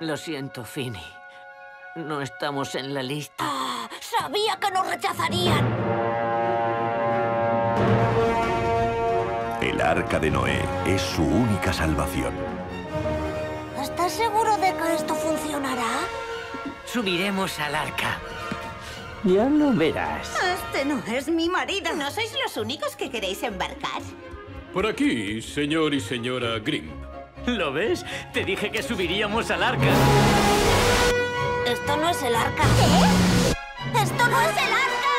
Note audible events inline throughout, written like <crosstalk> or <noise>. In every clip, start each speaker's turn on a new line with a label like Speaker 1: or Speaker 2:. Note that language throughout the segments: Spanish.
Speaker 1: Lo siento, Finny. No estamos en la lista.
Speaker 2: Ah, sabía que nos rechazarían.
Speaker 3: El arca de Noé es su única salvación.
Speaker 2: ¿Estás seguro de que esto funcionará?
Speaker 1: Subiremos al arca. Ya lo verás.
Speaker 4: Este no es mi marido.
Speaker 5: ¿No sois los únicos que queréis embarcar?
Speaker 6: Por aquí, señor y señora Grimm.
Speaker 1: ¿Lo ves? Te dije que subiríamos al arca.
Speaker 2: Esto no es el arca. ¿Qué? ¡Esto no es el arca!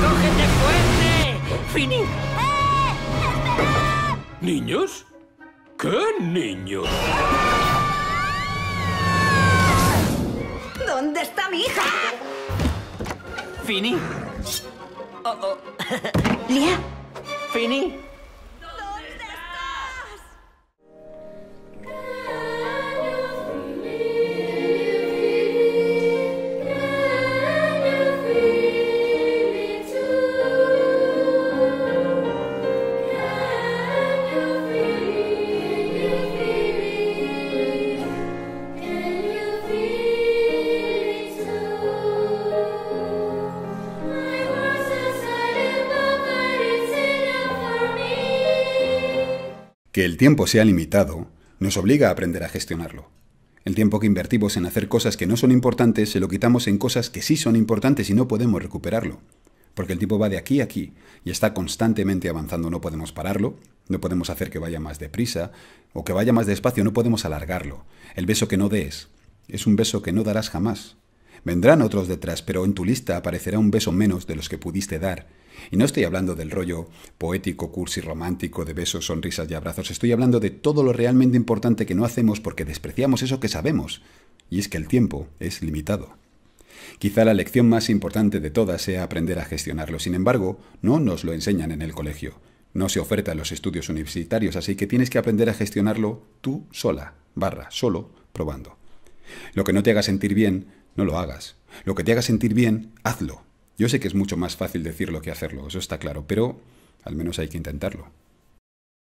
Speaker 1: ¡Cógete fuerte! ¡Finny!
Speaker 2: ¡Eh! ¡Esperad!
Speaker 6: ¿Niños? ¿Qué niños?
Speaker 4: ¿Dónde está mi hija?
Speaker 1: ¿Finny? Oh, oh. <laughs>
Speaker 4: ¿Lia?
Speaker 1: ¿Finny?
Speaker 7: Que el tiempo sea limitado nos obliga a aprender a gestionarlo. El tiempo que invertimos en hacer cosas que no son importantes se lo quitamos en cosas que sí son importantes y no podemos recuperarlo. Porque el tiempo va de aquí a aquí y está constantemente avanzando, no podemos pararlo, no podemos hacer que vaya más deprisa o que vaya más despacio, no podemos alargarlo. El beso que no des es un beso que no darás jamás. Vendrán otros detrás, pero en tu lista aparecerá un beso menos de los que pudiste dar. Y no estoy hablando del rollo poético, cursi, romántico, de besos, sonrisas y abrazos. Estoy hablando de todo lo realmente importante que no hacemos porque despreciamos eso que sabemos. Y es que el tiempo es limitado. Quizá la lección más importante de todas sea aprender a gestionarlo. Sin embargo, no nos lo enseñan en el colegio. No se oferta en los estudios universitarios, así que tienes que aprender a gestionarlo tú sola, barra, solo, probando. Lo que no te haga sentir bien, no lo hagas. Lo que te haga sentir bien, hazlo. Yo sé que es mucho más fácil decirlo que hacerlo, eso está claro, pero al menos hay que intentarlo.